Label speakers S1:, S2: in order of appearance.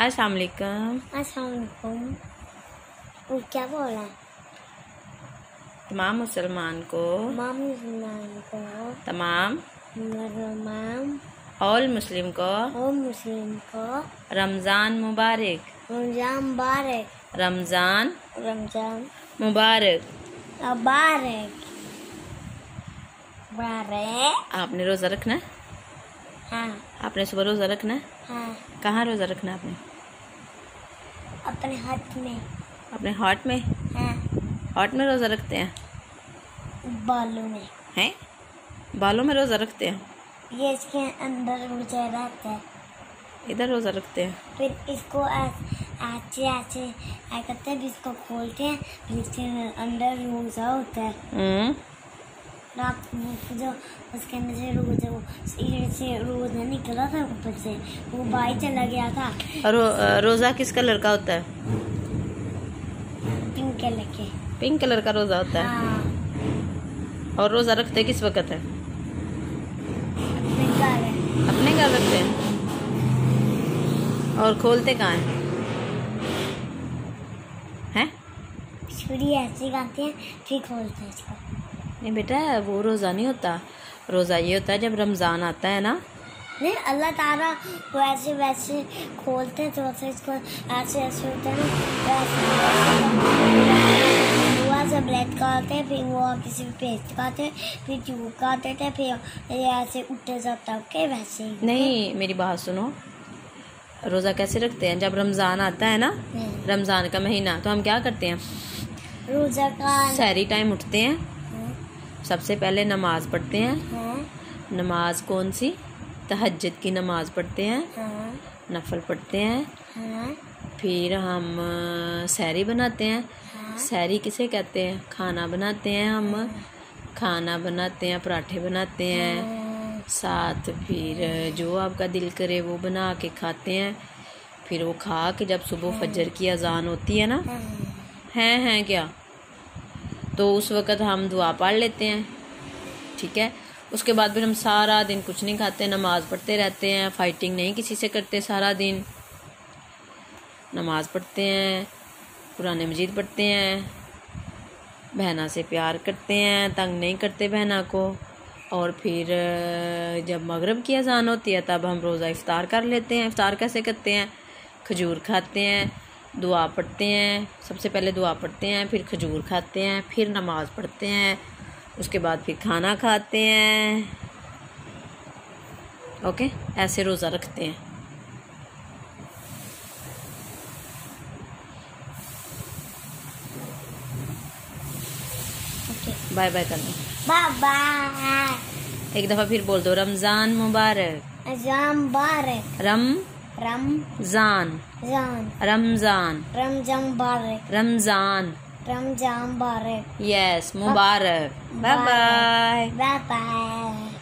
S1: अस्सलाम वालेकुम
S2: अस्सलाम वो क्या बोला
S1: तमाम मुसलमान को
S2: तमाम मुसलमान को
S1: तमाम
S2: मुसलमान
S1: ऑल मुस्लिम को
S2: और मुस्लिम को
S1: रमज़ान मुबारक
S2: रमज़ान मुबारक
S1: रमज़ान
S2: रमज़ान
S1: मुबारक
S2: मुबारक मुबारक
S1: आपने रोज़ा रखना है?
S2: हाँ।
S1: आपने सुबह रोज़ा रखना है?
S2: हाँ।
S1: कहाँ रोज़ा रखना है आपने?
S2: अपने हाथ में।
S1: अपने हार्ट में?
S2: हाँ।
S1: हार्ट में रोज़ा रखते हैं?
S2: बालों में।
S1: हैं? बालों में रोज़ा रखते हैं?
S2: ये इसके अंदर मुझे रहता है।
S1: इधर रोज़ा रखते हैं।
S2: फिर इसको ऐसे ऐसे करते हैं इसको खोलते हैं फिर इसके अंदर रोजा होता है।
S1: हम्म,
S2: रात को जो उसके अंदर से रोजा वो इधर से रोजा निकला था ऊपर से वो बाहर चला गया था।
S1: और रो, रोज़ा किस कलर का होता है?
S2: पिंक कलर के।
S1: पिंक कलर का रोज़ा होता है?
S2: हाँ।
S1: और रोज़ा रखते किस वक्त है?
S2: अपने घर
S1: अपने घर रखते हैं? और खोलते कहाँ हैं? हैं?
S2: छुरी ऐसे खाते हैं फिर खोलते हैं इसको।
S1: नहीं बेटा वो रोज़ा नहीं होता। रोज़ा ये होता है जब रमज़ान आता है ना।
S2: नहीं अल्लाह ताला वैसे वैसे खोलते हैं तो वैसे इसको ऐसे ऐसे होता है वैसे वो ऐसे खाते हैं फिर वो किसी भी पेस्ट खाते हैं फिर ट्यूब खाते थे फिर ये ऐसे उठे जाता है ओके वैसे ही
S1: नहीं मेरी बात सुनो। रोज़ा कैसे रखते हैं? जब रमज़ान आता है ना रमज़ान का महीना तो हम क्या करते हैं?
S2: रोजा का
S1: सहरी टाइम उठते हाँ, सबसे पहले नमाज़ पढ़ते हैं।
S2: हाँ,
S1: नमाज़ कौन सी? तहज्जुद की नमाज़ पढ़ते हैं।
S2: हाँ,
S1: नफल पढ़ते हैं।
S2: हाँ,
S1: फिर हम सहरी बनाते हैं।
S2: हाँ,
S1: सहरी किसे कहते हैं? खाना बनाते हैं हम। खाना बनाते हैं पराठे बनाते हैं।
S2: हाँ,
S1: साथ फिर जो आपका दिल करे वो बना के खाते हैं। फिर वो खा के जब सुबह फजर की अजान होती है ना?
S2: हाँ,
S1: हैं हैं क्या? तो उस वक़्त हम दुआ पढ़ लेते हैं, ठीक है? उसके बाद फिर हम सारा दिन कुछ नहीं खाते, नमाज़ पढ़ते रहते हैं फाइटिंग नहीं किसी से करते सारा दिन। नमाज़ पढ़ते हैं, कुरान मजीद पढ़ते हैं, बहना से प्यार करते हैं, तंग नहीं करते बहना को। और फिर, जब मगरब की अजान होती है, तब हम रोज़ा इफ्तार कर लेते हैं। इफ्तार कैसे करते हैं? खजूर खाते हैं दुआ पढ़ते हैं सबसे पहले दुआ पढ़ते हैं फिर खजूर खाते हैं फिर नमाज़ पढ़ते हैं उसके बाद फिर खाना खाते हैं। ओके? ऐसे रोज़ा रखते हैं। बाय बाय कर लो
S2: बाय बाय
S1: एक दफ़ा फिर बोल दो रमज़ान मुबारक।
S2: अजाम मुबारक।
S1: रम
S2: रमज़ान
S1: जान। रमज़ान।
S2: रमज़ान मुबारक
S1: रमज़ान।
S2: रमज़ान मुबारक
S1: यस मुबारक। Bye bye
S2: bye bye